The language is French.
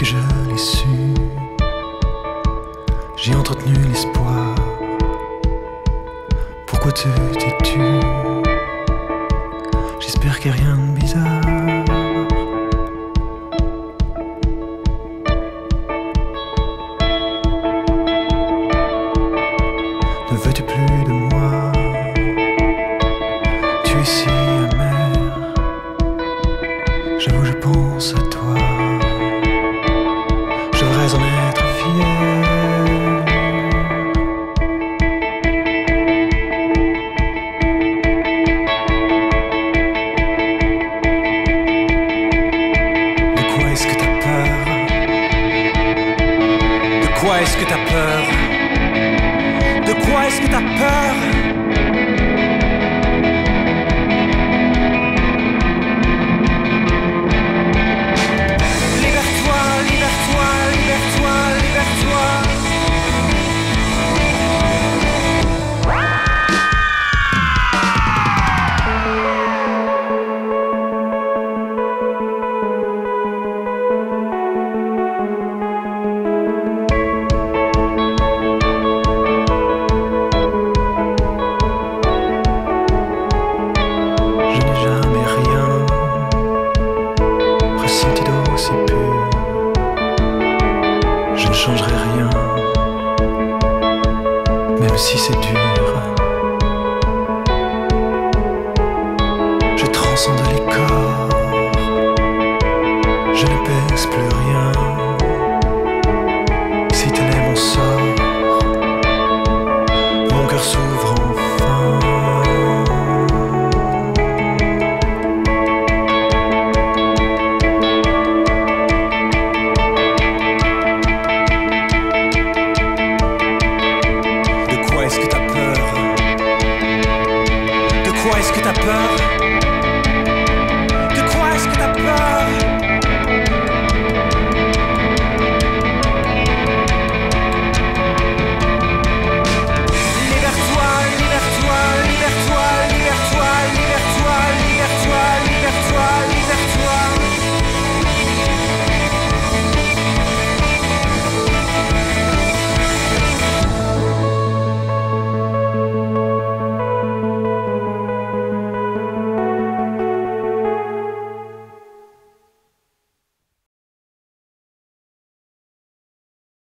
que je l'ai su, j'ai entretenu l'espoir. Pourquoi te tais-tu? J'espère qu'il n'y a rien de bizarre. Ne veux-tu plus de De quoi est-ce que t'as peur? De quoi est-ce que t'as peur? De quoi est-ce que t'as peur? Si c'est dur. Je transcende les corps, je ne pèse plus est-ce que t'as peur? De quoi est-ce que t'as peur?